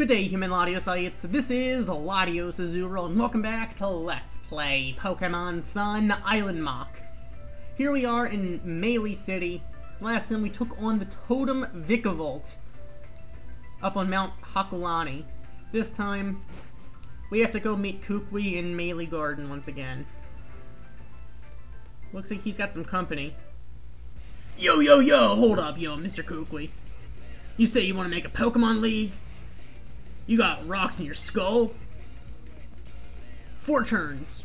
Good day, human Latiosites. This is Latios Azurill, and welcome back to Let's Play Pokemon Sun Islandmocke. Here we are in Malie City. Last time we took on the Totem Vikavolt up on Mount Hokulani. This time, we have to go meet Kukui in Malie Garden once again. Looks like he's got some company. Yo, yo, yo! Hold up, yo, Mr. Kukui. You say you want to make a Pokemon League? You got rocks in your skull? Four turns.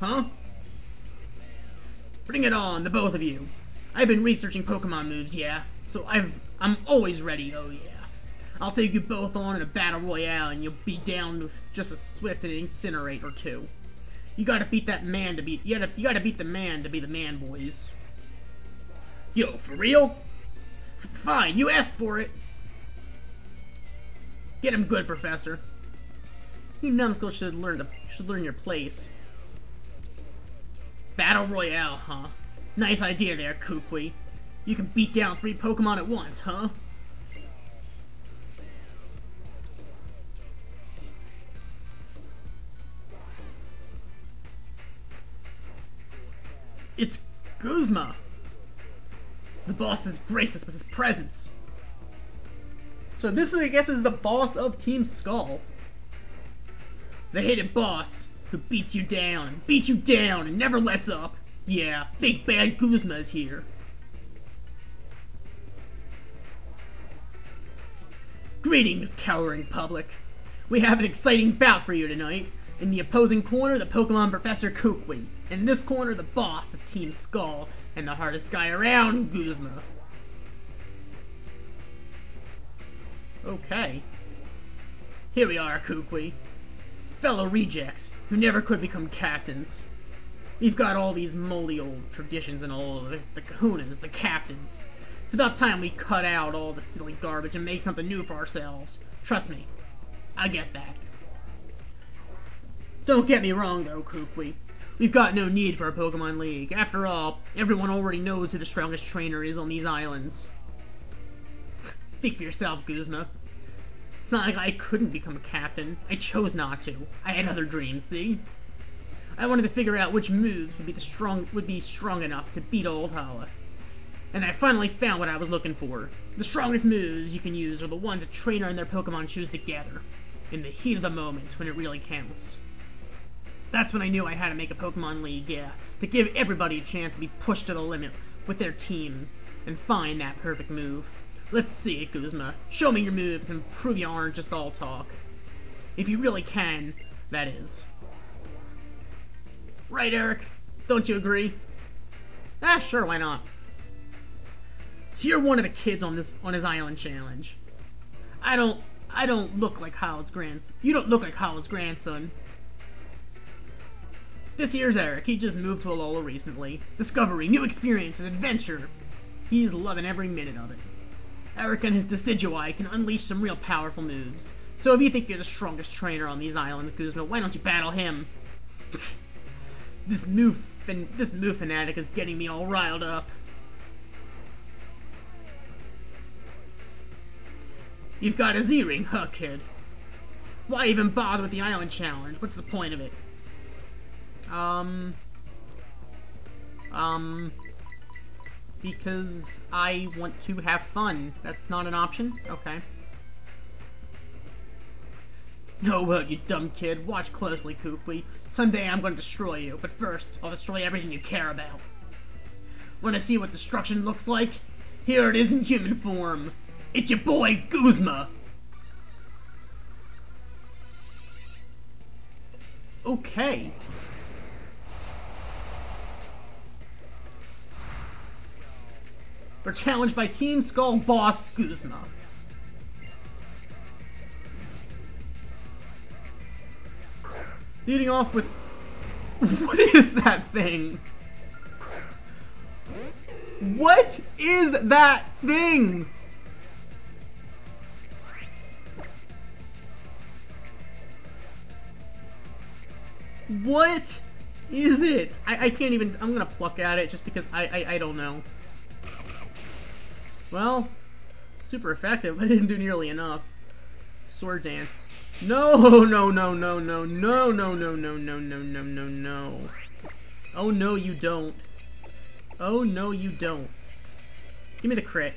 Huh? Bring it on, the both of you. I've been researching Pokemon moves, yeah. So I've I'm always ready, oh yeah. I'll take you both on in a battle royale and you'll be down with just a swift and incinerate or two. You gotta beat that man to beat you gotta you gotta beat the man to be the man boys. Yo, for real? F fine, you asked for it. Get him good, Professor. You numbskulls should learn to should learn your place. Battle Royale, huh? Nice idea there, Kukui. You can beat down three Pokemon at once, huh? It's Guzma! The boss is gracious with his presence. So this, I guess, is the boss of Team Skull. The hated boss who beats you down and beats you down and never lets up. Yeah, big bad Guzma's here. Greetings, cowering public. We have an exciting bout for you tonight. In the opposing corner, the Pokemon Professor. And in this corner, the boss of Team Skull, and the hardest guy around, Guzma. Okay. Here we are, Kukui. Fellow rejects, who never could become captains. We've got all these moldy old traditions and all the, the kahunas, the captains. It's about time we cut out all the silly garbage and make something new for ourselves. Trust me, I get that. Don't get me wrong though, Kukui. We've got no need for a Pokemon League. After all, everyone already knows who the strongest trainer is on these islands. Speak for yourself, Guzma. It's not like I couldn't become a captain. I chose not to. I had other dreams, see? I wanted to figure out which moves would be the strong would be strong enough to beat Old Hala. And I finally found what I was looking for. The strongest moves you can use are the ones a trainer and their Pokemon choose together. In the heat of the moment, when it really counts. That's when I knew I had to make a Pokemon League, yeah. To give everybody a chance to be pushed to the limit with their team and find that perfect move. Let's see it, Guzma. Show me your moves and prove you aren't just all talk. If you really can, that is. Right, Eric? Don't you agree? Ah, sure, why not? So you're one of the kids on this on his island challenge. I don't I don't look like Hala's grandson. You don't look like Hala's grandson. This here's Eric. He just moved to Alola recently. Discovery, new experiences, adventure. He's loving every minute of it. Eric and his Decidueye can unleash some real powerful moves. So if you think you're the strongest trainer on these islands, Guzma, why don't you battle him? this move this move fanatic is getting me all riled up. You've got a Z-Ring, huh, kid? Why even bother with the island challenge? What's the point of it? Um... Um because I want to have fun. That's not an option? Okay. No, well, you dumb kid. Watch closely, Kukui. Someday I'm going to destroy you, but first, I'll destroy everything you care about. Want to see what destruction looks like? Here it is in human form. It's your boy, Guzma! Okay. We're challenged by Team Skull boss Guzma. Leading off with... What is that thing? What is that thing? What is it? I, I can't even... I'm gonna pluck at it just because I, I, I don't know. Well, super effective, but didn't do nearly enough. Sword dance. No, no, no, no, no, no, no, no, no, no, no, no, no, no. Oh no, you don't. Oh no, you don't. Give me the crit.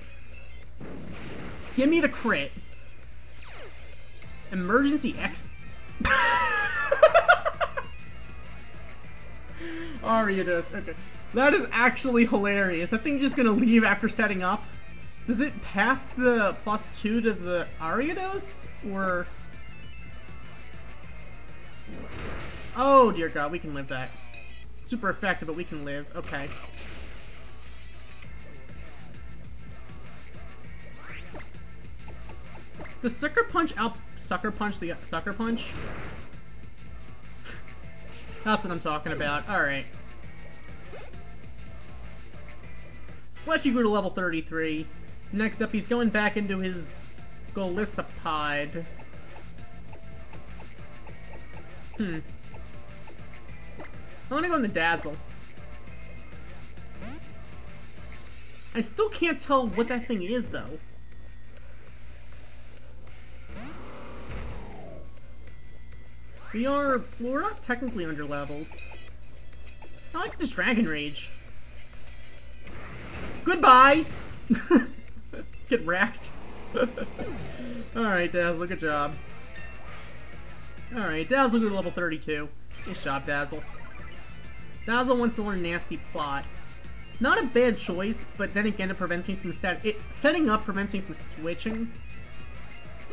Give me the crit. Emergency X. Ariados. Okay. That is actually hilarious. That thing's just gonna leave after setting up. Does it pass the plus two to the Ariados? Or... Oh, dear god, we can live that. Super effective, but we can live. Okay. The sucker punch out sucker punch the sucker punch? That's what I'm talking about. Alright. Fletchy grew to level 33. Next up, he's going back into his Golisopod. Hmm. I want to go in the Dazzle. I still can't tell what that thing is, though. We are... Well, we're not technically under-leveled. I like this Dragon Rage. Goodbye! Get wrecked. Alright, Dazzle, good job. Alright, Dazzle go to level 32. Nice job, Dazzle. Dazzle wants to learn Nasty Plot. Not a bad choice, but then again it prevents me from stat it setting up prevents me from switching.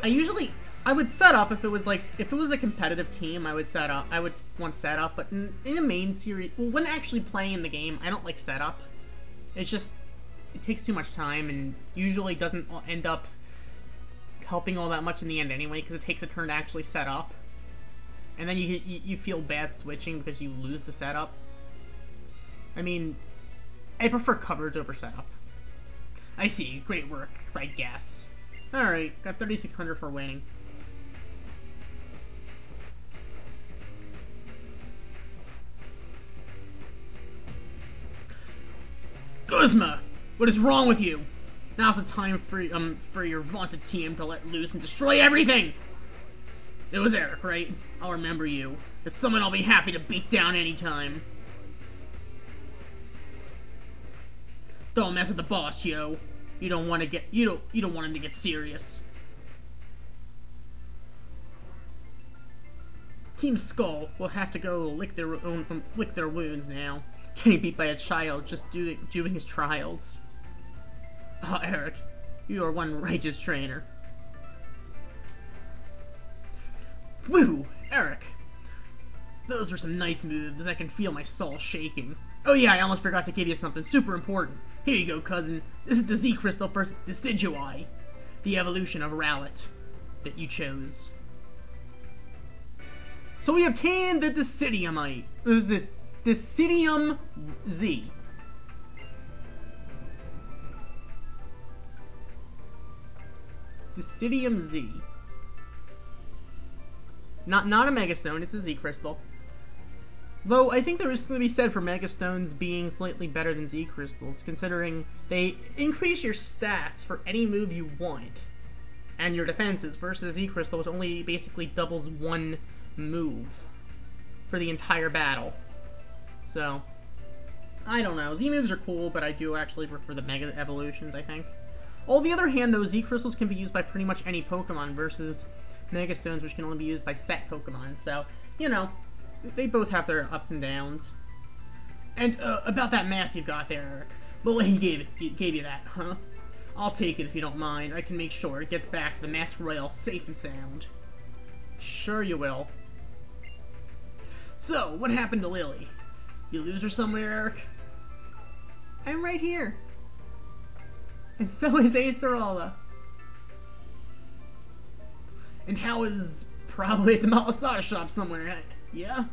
I usually I would set up if it was like if it was a competitive team, I would set up. I would want set up, but in, in a main series, well, when actually playing the game, I don't like setup. It's just it takes too much time and usually doesn't end up helping all that much in the end anyway because it takes a turn to actually set up. And then you, you, you feel bad switching because you lose the setup. I mean, I prefer coverage over setup. I see. Great work, I guess. Alright, got 3600 for winning. Guzma! What is wrong with you? Now's the time for um for your vaunted team to let loose and destroy everything! It was Eric, right? I'll remember you. It's someone I'll be happy to beat down anytime. Don't mess with the boss, yo. You don't want to get you don't you don't want him to get serious. Team Skull will have to go lick their own lick their wounds now. Getting beat by a child just doing doing his trials. Oh, Eric, you are one righteous trainer. Woo! Eric! Those were some nice moves. I can feel my soul shaking. Oh yeah, I almost forgot to give you something super important. Here you go, cousin. This is the Z Crystal for Decidueye. The evolution of Rowlet that you chose. So we obtained the Decidiumite. It Decidium Z. Decidium Z. Not not a Megastone, it's a Z Crystal. Though I think there is something to be said for Megastones being slightly better than Z Crystals, considering they increase your stats for any move you want, and your defenses, versus Z Crystals only basically doubles one move for the entire battle. So, I don't know. Z moves are cool, but I do actually prefer the Mega Evolutions, I think. On the other hand, though, Z Crystals can be used by pretty much any Pokemon versus Mega Stones, which can only be used by set Pokemon. So, you know, they both have their ups and downs. And uh, about that mask you've got there, Eric. Gave, gave you that, huh? I'll take it if you don't mind. I can make sure it gets back to the Master Royal safe and sound. Sure you will. So, what happened to Lily? You lose her somewhere, Eric? I'm right here. And so is Acerola. And Hau is probably at the Malasada shop somewhere, yeah?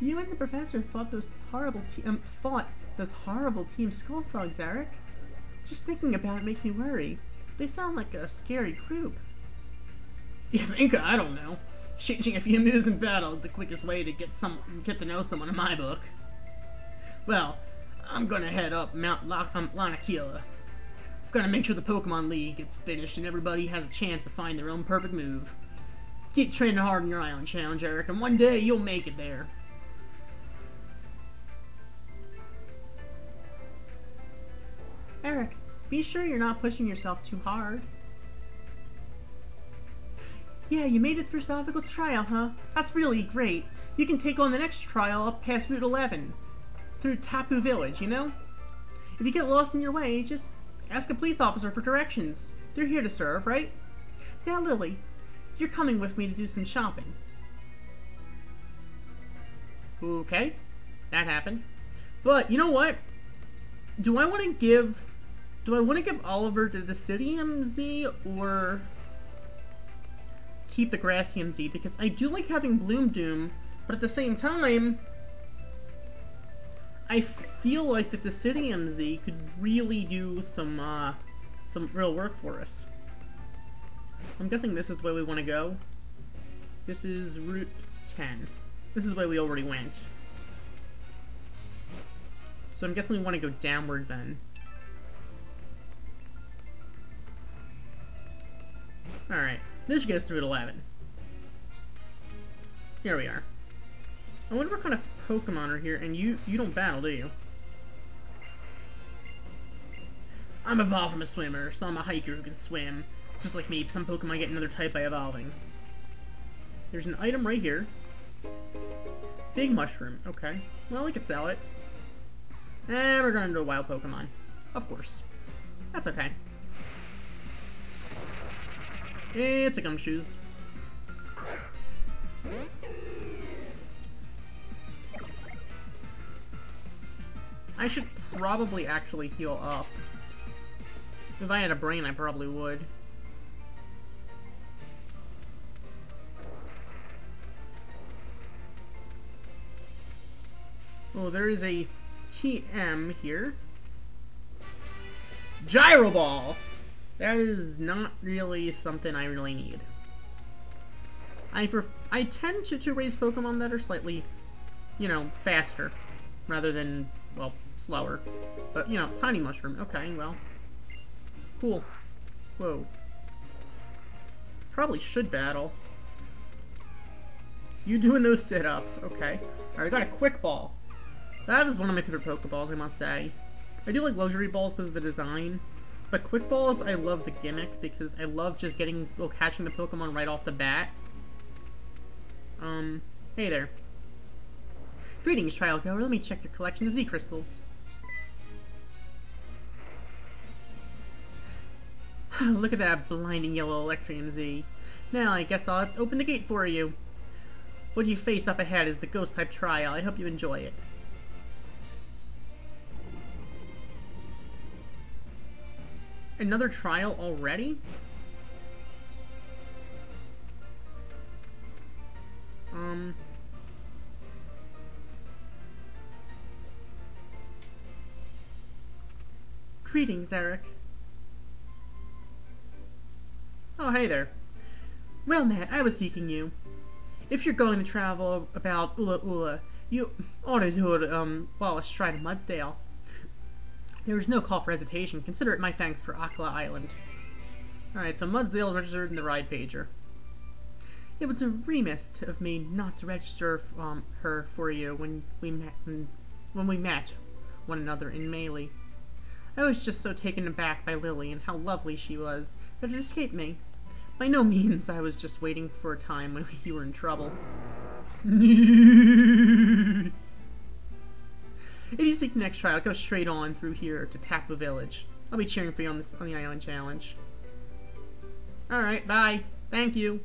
You and the professor fought those horrible um, fought those horrible Team Skullfrogs, Eric. Just thinking about it makes me worry. They sound like a scary group. You think? I don't know. Changing a few moves in battle is the quickest way to get some get to know someone in my book. Well, I'm gonna head up Mount La um, Lanakila. Gotta make sure the Pokemon League gets finished and everybody has a chance to find their own perfect move. Keep training hard in your Island Challenge, Eric, and one day you'll make it there. Eric, be sure you're not pushing yourself too hard. Yeah, you made it through Sophocles' trial, huh? That's really great. You can take on the next trial up past Route 11, through Tapu Village, you know? If you get lost in your way, just ask a police officer for directions. They're here to serve, right? Now, Lily, you're coming with me to do some shopping. Okay, that happened. But, you know what? Do I want to give... Do I want to give Oliver to the Decidium Z, or keep the Grassium Z? Because I do like having Bloom Doom, but at the same time, I feel like that the Decidium Z could really do some, uh, some real work for us. I'm guessing this is the way we want to go. This is Route 10. This is the way we already went. So I'm guessing we want to go downward then. Alright, this us through at 11. Here we are. I wonder what kind of Pokemon are here, and you you don't battle, do you? I'm evolved from a swimmer, so I'm a hiker who can swim. Just like me, some Pokemon get another type by evolving. There's an item right here. Big mushroom. Okay. Well, we could sell it. And we're going to a wild Pokemon. Of course. That's okay. It's a Gumshoos. I should probably actually heal up. If I had a brain, I probably would. Oh, there is a TM here. Gyro Ball! That is not really something I really need. I I tend to, to raise Pokemon that are slightly, you know, faster, rather than, well, slower. But, you know, Tiny Mushroom. Okay, well. Cool. Whoa. Probably should battle. You doing those sit-ups. Okay. Alright, got a Quick Ball. That is one of my favorite Pokeballs, I must say. I do like Luxury Balls because of the design. But Quick Balls, I love the gimmick because I love just getting, well, catching the Pokemon right off the bat. Um, hey there. Greetings, Trial Goer. Let me check your collection of Z-Crystals. Look at that blinding yellow Electrium Z. Now I guess I'll open the gate for you. What you face up ahead is the Ghost-type trial. I hope you enjoy it. Another trial already? Um... Greetings, Eric. Oh, hey there. Well, Matt, I was seeking you. If you're going to travel about Ula Ula, you ought to do it, um, well, astride of Mudsdale. There is no call for hesitation. Consider it my thanks for Akala Island. Alright, so Mudsdale registered in the ride pager. It was a remiss of me not to register um, her for you when we met when we met one another in Malie. I was just so taken aback by Lily and how lovely she was that it escaped me. By no means, I was just waiting for a time when you were in trouble. if you seek the next trial, go straight on through here to Tapu Village. I'll be cheering for you on, this, on the Island Challenge. Alright, bye. Thank you.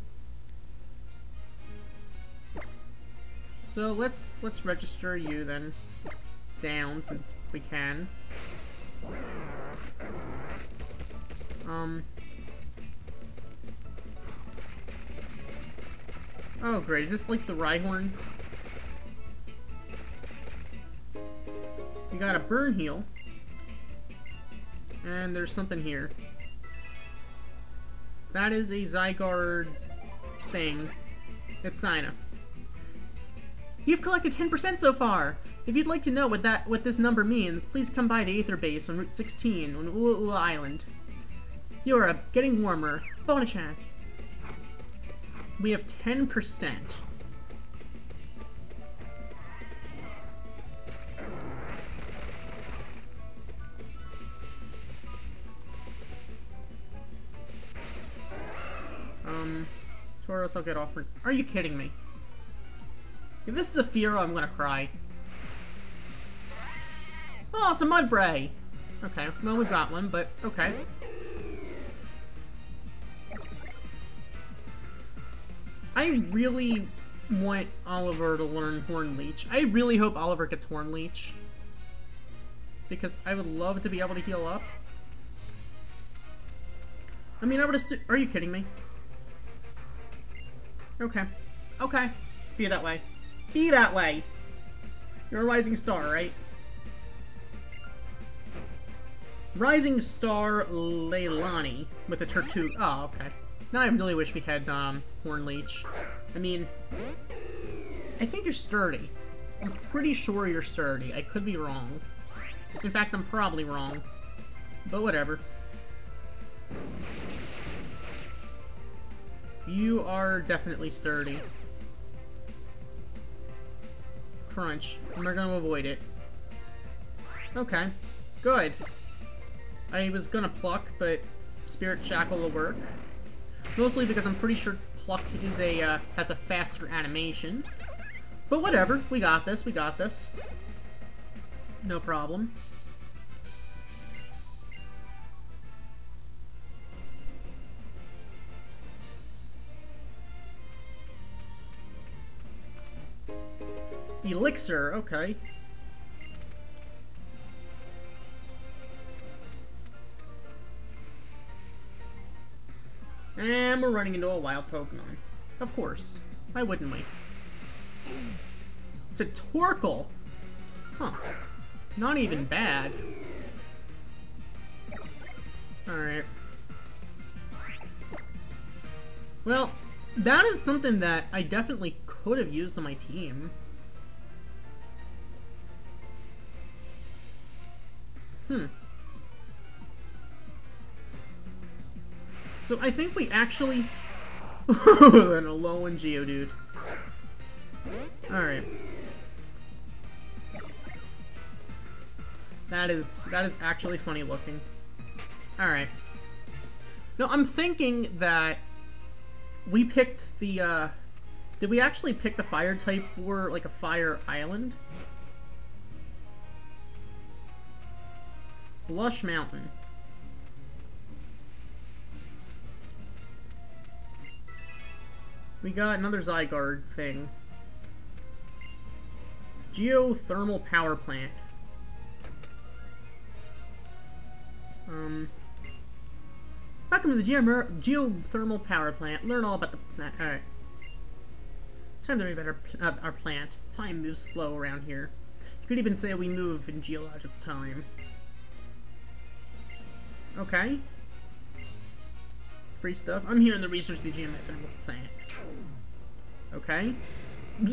So let's let's register you then down since we can. Um Oh, great. Is this like the Rhyhorn? You got a burn heal. And there's something here. That is a Zygarde thing. It's Sina. You've collected 10% so far! If you'd like to know what that what this number means, please come by the Aether Base on Route 16 on Ula Ula Island. Are getting warmer. Bonus chance. We have 10%. Um, Tauros, I'll get off. Are you kidding me? If this is a Fearow, I'm gonna cry. Oh, it's a Mudbray! Okay, well, we got one, but okay. I really want Oliver to learn Horn Leech. I really hope Oliver gets Horn Leech. Because I would love to be able to heal up. I mean, I would assume- Are you kidding me? Okay. Okay. Be that way. Be that way! You're a rising star, right? Rising Star Leilani with a Turtu. Oh, okay. Now I really wish we had um, Horn Leech. I mean, I think you're sturdy. I'm pretty sure you're sturdy. I could be wrong. In fact, I'm probably wrong. But whatever. You are definitely sturdy. Crunch. And we're gonna avoid it. Okay. Good. I was gonna pluck, but Spirit Shackle will work. Mostly because I'm pretty sure pluck is a uh, has a faster animation. But whatever, we got this, we got this. No problem. Elixir, okay. And we're running into a wild Pokemon. Of course. Why wouldn't we? It's a Torkoal! Huh. Not even bad. Alright. Well, that is something that I definitely could have used on my team. Hmm. So I think we actually... and a Geodude. Alright. That is, that is actually funny looking. Alright. No, I'm thinking that we picked the, uh... Did we actually pick the fire type for, like, a fire island? Blush Mountain. We got another Zygarde thing. Geothermal power plant. Um, welcome to the geothermal power plant. Learn all about the plant. Alright. Time to read about our, uh, our plant. Time moves slow around here. You could even say we move in geological time. Okay. Free stuff. I'm here in the research the geothermal plant. Okay.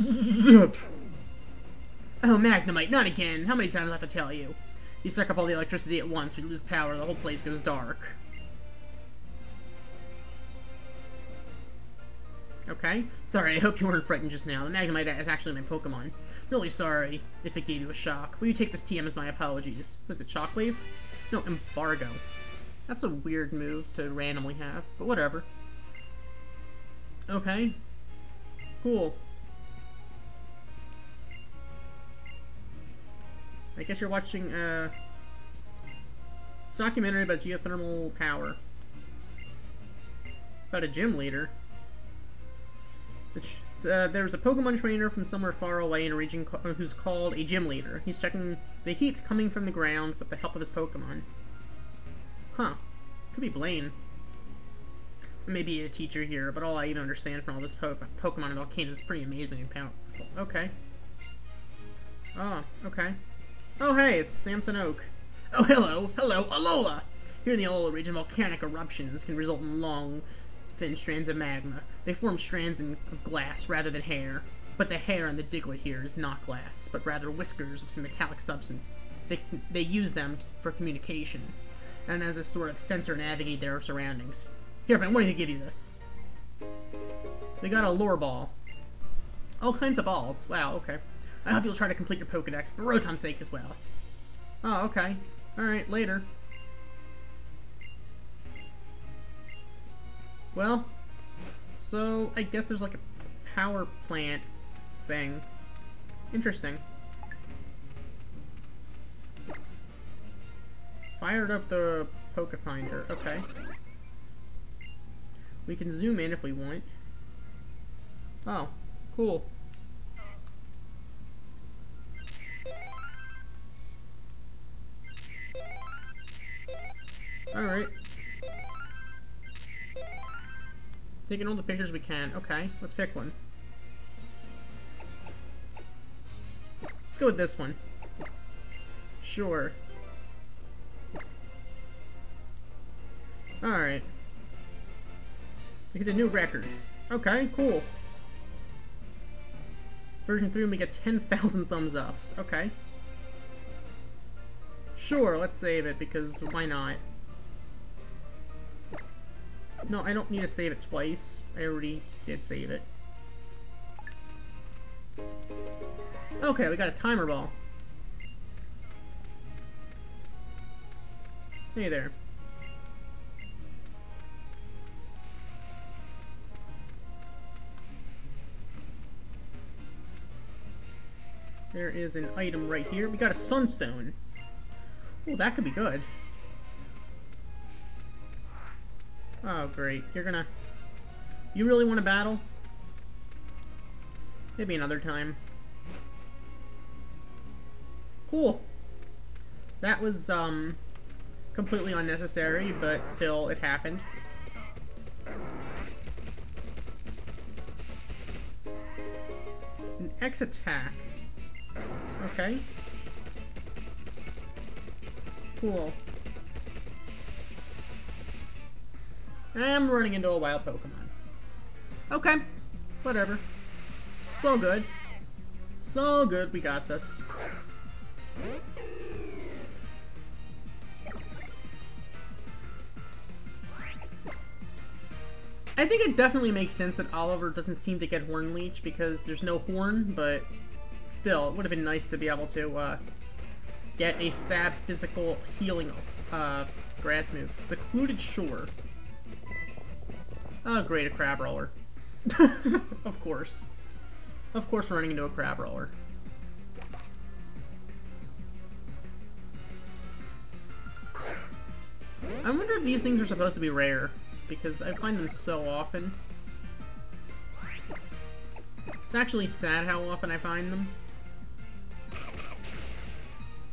oh, Magnemite, not again. How many times do I have to tell you? You suck up all the electricity at once, we lose power, the whole place goes dark. Okay. Sorry, I hope you weren't frightened just now. The Magnemite is actually my Pokemon. Really sorry if it gave you a shock. Will you take this TM as my apologies? Was it Shockwave? No, Embargo. That's a weird move to randomly have, but whatever. Okay. Cool. I guess you're watching uh, a documentary about geothermal power. About a gym leader. Uh, there's a Pokemon trainer from somewhere far away in a region who's called a gym leader. He's checking the heat coming from the ground with the help of his Pokemon. Huh. Could be Blaine. Maybe a teacher here, but all I even understand from all this po Pokemon and Volcano is pretty amazing and powerful. Okay. Oh, okay. Oh, hey, it's Samson Oak. Oh, hello, hello, Alola! Here in the Alola region, volcanic eruptions can result in long, thin strands of magma. They form strands in, of glass rather than hair. But the hair on the Diglett here is not glass, but rather whiskers of some metallic substance. They, they use them for communication, and as a sort of sensor navigate their surroundings. Here, I wanted to give you this. We got a Lure Ball. All kinds of balls. Wow, okay. I hope you'll try to complete your Pokedex for Rotom's sake as well. Oh, okay. Alright, later. Well, so I guess there's like a power plant thing. Interesting. Fired up the Poke Finder. Okay. We can zoom in if we want. Oh, cool. Alright. Taking all the pictures we can. Okay, let's pick one. Let's go with this one. Sure. Alright. We get a new record. Okay, cool. Version 3 we get 10,000 thumbs ups. Okay. Sure, let's save it, because why not? No, I don't need to save it twice. I already did save it. Okay, we got a timer ball. Hey there. There is an item right here. We got a sunstone. Oh, that could be good. Oh, great. You're gonna... You really want to battle? Maybe another time. Cool. That was, um, completely unnecessary, but still, it happened. An X attack. Okay. Cool. I'm running into a wild Pokemon. Okay. Whatever. So good. So good, we got this. I think it definitely makes sense that Oliver doesn't seem to get Horn Leech because there's no horn, but still, it would have been nice to be able to uh, get a stab physical healing uh, grass move. Secluded Shore. Oh, great, a Crabrawler. of course. Of course running into a Crabrawler. I wonder if these things are supposed to be rare, because I find them so often. It's actually sad how often I find them.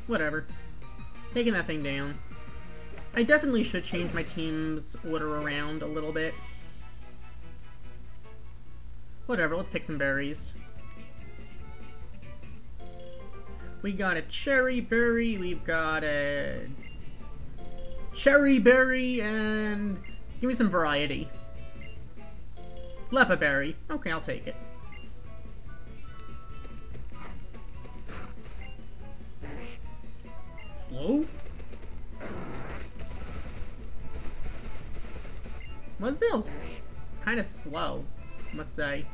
Whatever. Taking that thing down. I definitely should change my team's order around a little bit. Whatever, let's pick some berries. We got a cherry berry, we've got a cherry berry, and give me some variety. Leppa berry. Okay, I'll take it. Slow? Mudsdale's kind of slow, must say.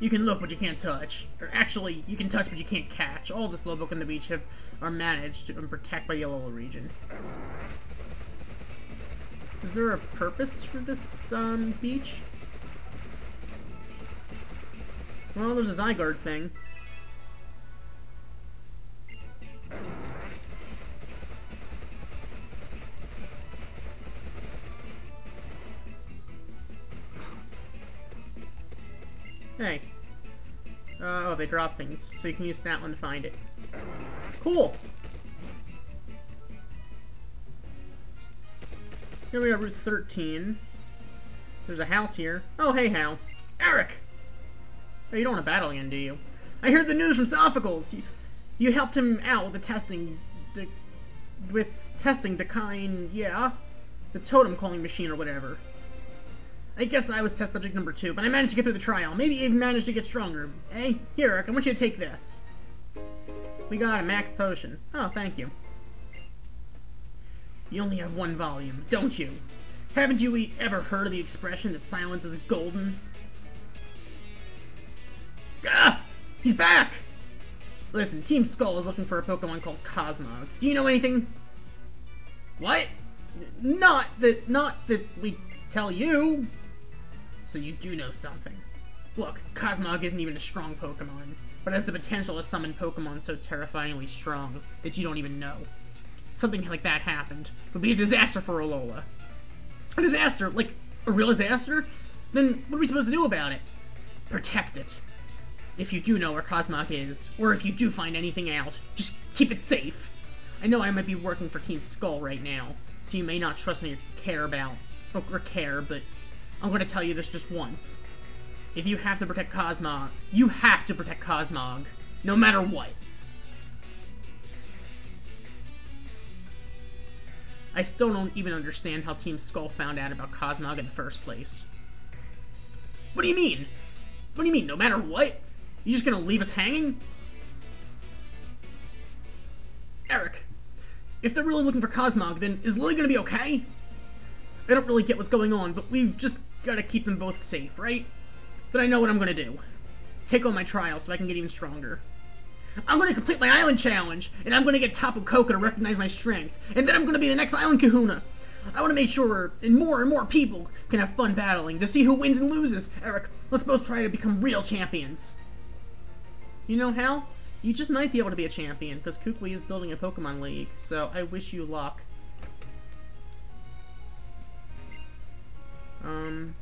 You can look, but you can't touch. Or actually, you can touch, but you can't catch. All the Slowpoke on the beach have are managed and protected by Alola region. Is there a purpose for this um, beach? Well, there's a Zygarde thing. They drop things, so you can use that one to find it. Cool! Here we are, Route 13. There's a house here. Oh, hey, Hau. Eric! Oh, you don't want to battle again, do you? I heard the news from Sophocles! You, you helped him out with the testing... The, with testing the kind... yeah? The totem calling machine or whatever. I guess I was test subject number two, but I managed to get through the trial. Maybe even managed to get stronger. Hey, here, Eric, I want you to take this. We got a max potion. Oh, thank you. You only have one volume, don't you? Haven't you ever heard of the expression that silence is golden? Ah! He's back! Listen, Team Skull is looking for a Pokemon called Cosmog. Do you know anything? What? Not that, not that we tell you. So you do know something. Look, Cosmog isn't even a strong Pokemon, but has the potential to summon Pokemon so terrifyingly strong that you don't even know. Something like that happened would be a disaster for Alola. A disaster? Like, a real disaster? Then what are we supposed to do about it? Protect it. If you do know where Cosmog is, or if you do find anything out, just keep it safe. I know I might be working for Team Skull right now, so you may not trust me or care about, or care, but I'm going to tell you this just once. If you have to protect Cosmog, you have to protect Cosmog, no matter what. I still don't even understand how Team Skull found out about Cosmog in the first place. What do you mean? What do you mean, no matter what? You just gonna leave us hanging? Eric, if they're really looking for Cosmog, then is Lily gonna be okay? I don't really get what's going on, but we've just gotta keep them both safe, right? But I know what I'm gonna do. Take on my trial so I can get even stronger. I'm gonna complete my island challenge, and I'm gonna get Tapu Koko to recognize my strength, and then I'm gonna be the next island kahuna. I want to make sure and more and more people can have fun battling to see who wins and loses. Eric, let's both try to become real champions. You know how? You just might be able to be a champion, because Kukui is building a Pokemon League, so I wish you luck. Um...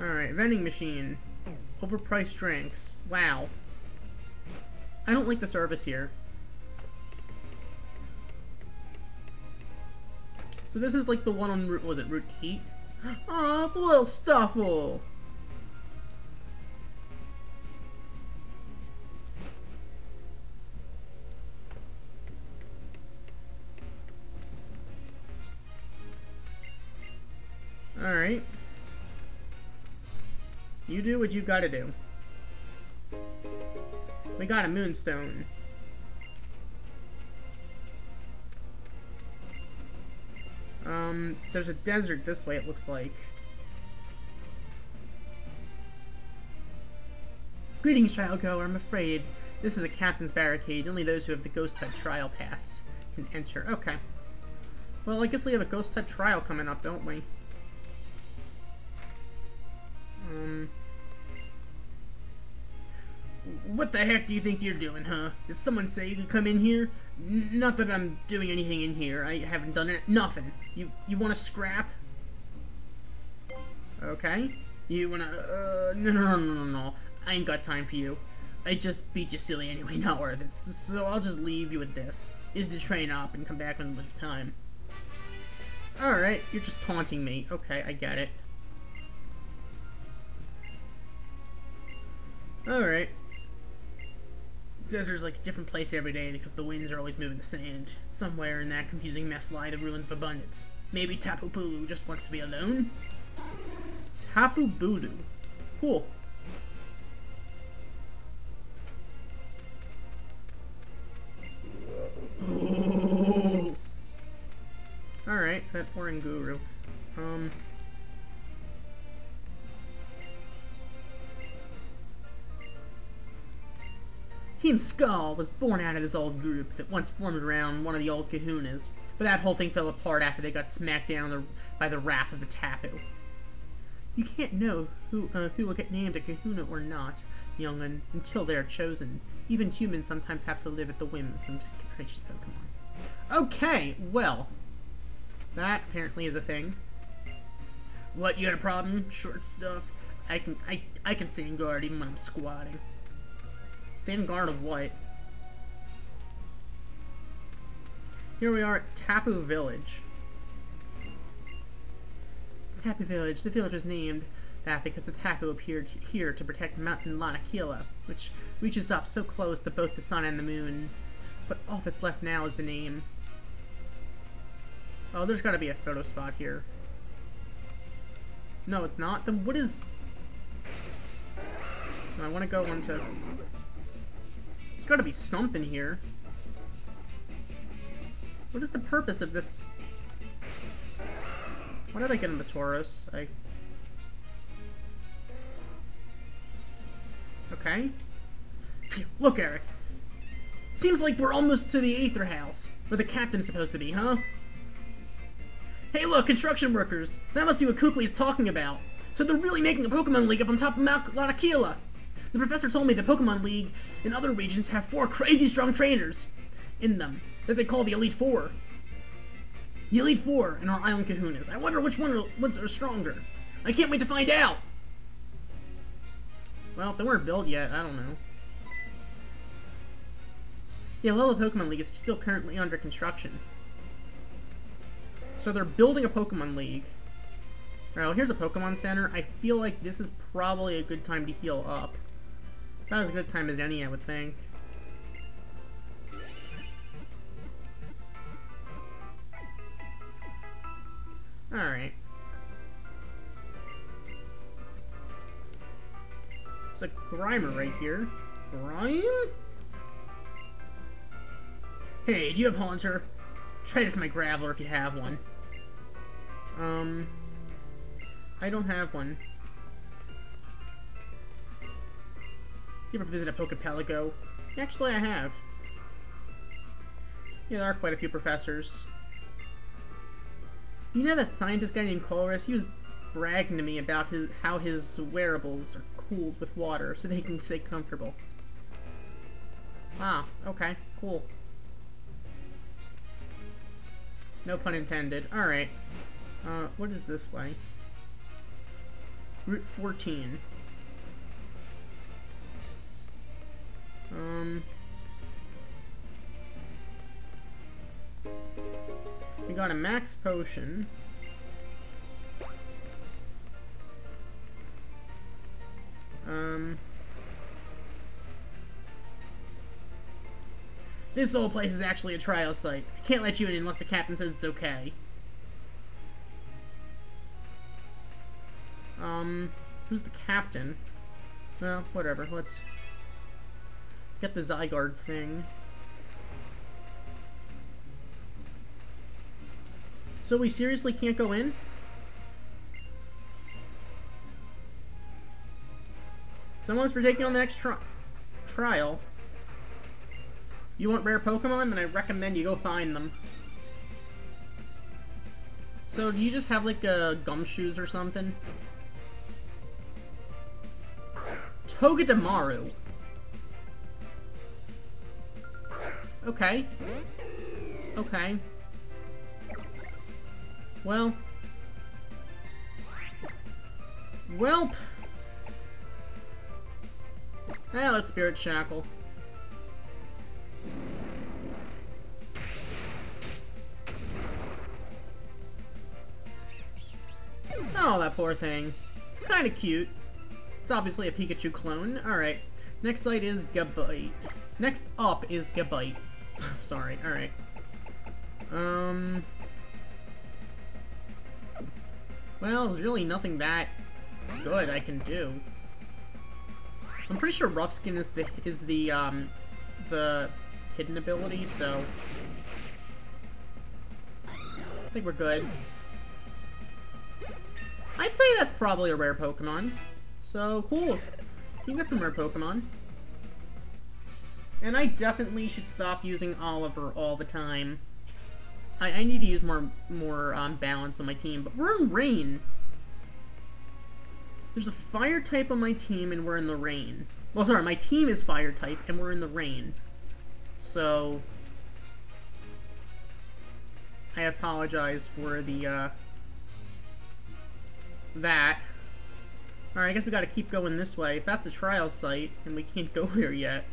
Alright, vending machine. Overpriced drinks. Wow. I don't like the service here. So this is like the one on Route, was it Route 8? Oh, it's a little Stufful! Alright. You do what you gotta do. We got a moonstone. Um, there's a desert this way, it looks like. Greetings, trial. I'm afraid this is a captain's barricade. Only those who have the ghost type trial pass can enter. Okay. Well, I guess we have a ghost type trial coming up, don't we? Um, what the heck do you think you're doing, huh? Did someone say you could come in here? N not that I'm doing anything in here. I haven't done it. Nothing. You you want to scrap? Okay. You wanna? Uh, no, no, no, no, no. I ain't got time for you. I just beat you silly anyway. Not worth it. So I'll just leave you with this. Is to train up and come back when with time. Alright, you're just taunting me. Okay, I get it. Alright. Desert's like a different place every day because the winds are always moving the sand. Somewhere in that confusing mess lie the ruins of abundance. Maybe Tapu Bulu just wants to be alone? Tapu Bulu. Cool. Alright, that Oranguru. Um... Team Skull was born out of this old group that once formed around one of the old kahunas, but that whole thing fell apart after they got smacked down the, by the wrath of the Tapu. You can't know who uh, who will get named a kahuna or not, young'un, until they are chosen. Even humans sometimes have to live at the whim of some capricious Pokemon. Okay, well, that apparently is a thing. What, you got a problem? Short stuff? I can I I can stand guard even when I'm squatting. Stand guard of what? Here we are at Tapu Village. Tapu Village. The village was named that because the Tapu appeared here to protect Mountain Lanakila, which reaches up so close to both the sun and the moon. But all that's left now is the name. Oh, there's gotta be a photo spot here. No, it's not. Then what is... I want to go into... There's got to be something here. What is the purpose of this? Why did I get in the Tauros? I... Okay. Look, Eric. Seems like we're almost to the Aether House, where the captain's supposed to be, huh? Hey look, construction workers! That must be what Kukui's talking about. So they're really making a Pokemon League up on top of Mount Lanakila. The professor told me the Pokemon League in other regions have four crazy strong trainers in them that they call the Elite Four. The Elite Four in our island kahunas. I wonder which one are, ones are stronger. I can't wait to find out! Well, if they weren't built yet, I don't know. The Alola Pokemon League is still currently under construction. So they're building a Pokemon League. Well, here's a Pokemon Center. I feel like this is probably a good time to heal up. About as good time as any, I would think. Alright. It's a Grimer right here. Grime? Hey, do you have Haunter? Trade it for my Graveler if you have one. Um... I don't have one. You ever visit a Pokepelago? Actually, I have. Yeah, there are quite a few professors. You know that scientist guy named Colress? He was bragging to me about his how his wearables are cooled with water so they can stay comfortable. Ah, okay, cool. No pun intended. Alright. Uh, what is this way? Route 14. Um... We got a max potion. Um... This whole place is actually a trial site. I can't let you in unless the captain says it's okay. Um, who's the captain? Well, whatever, let's get the Zygarde thing. So we seriously can't go in? Someone's for taking on the next tri trial. You want rare Pokemon? Then I recommend you go find them. So, do you just have, like, uh, Gumshoos or something? Togedemaru. Okay. Okay. Well. Welp. Ah, let's Spirit Shackle. Oh, that poor thing. It's kind of cute. It's obviously a Pikachu clone. Alright. Next site is Gabite. Next up is Gabite. Sorry, alright. Um... Well, there's really nothing that good I can do. I'm pretty sure Rough Skin is the, is the, um, the hidden ability, so... I think we're good. I'd say that's probably a rare Pokemon. So, cool. You got some rare Pokemon. And I definitely should stop using Oliver all the time. I, I need to use more more um, balance on my team, but we're in rain. There's a fire type on my team, and we're in the rain. Well, sorry, my team is fire type, and we're in the rain. So... I apologize for the, uh... That. Alright, I guess we gotta keep going this way. If that's the trial site, and we can't go here yet.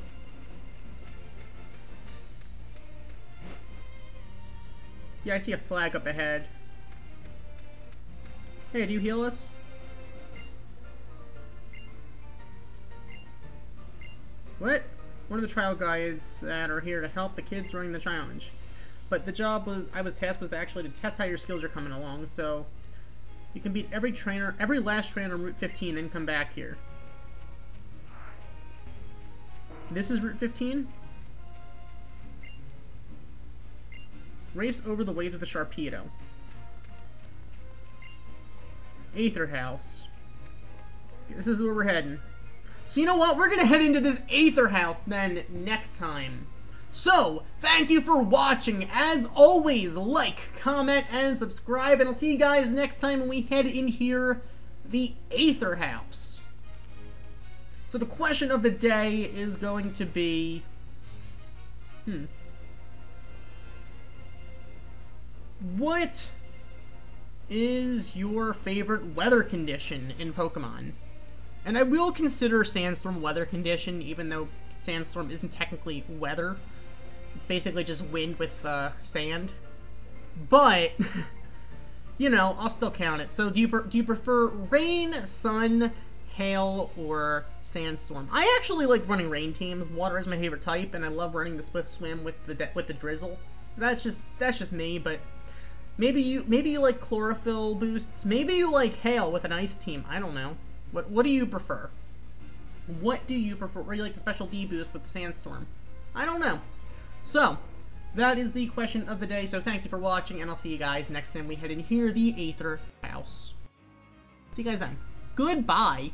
Yeah, I see a flag up ahead. Hey, do you heal us? What? One of the trial guides that are here to help the kids during the challenge. But the job was, I was tasked with actually to test how your skills are coming along, so... You can beat every trainer, every last trainer on Route 15 and come back here. This is Route 15. Race over the wave of the Sharpedo. Aether House. This is where we're heading. So you know what? We're gonna head into this Aether House then next time. So, thank you for watching. As always, like, comment, and subscribe, and I'll see you guys next time when we head in here, the Aether House. So the question of the day is going to be... Hmm. What is your favorite weather condition in Pokemon? And I will consider Sandstorm weather condition, even though Sandstorm isn't technically weather. It's basically just wind with uh, sand. But, you know, I'll still count it. So do you, do you prefer rain, sun, hail, or sandstorm? I actually like running rain teams. Water is my favorite type, and I love running the Swift Swim with the with the drizzle. That's just that's just me, but maybe you maybe you like chlorophyll boosts. Maybe you like hail with an ice team. I don't know. What what do you prefer? What do you prefer? Or you like the special D boost with the sandstorm? I don't know. So, that is the question of the day, so thank you for watching, and I'll see you guys next time we head in here, the Aether House. See you guys then. Goodbye!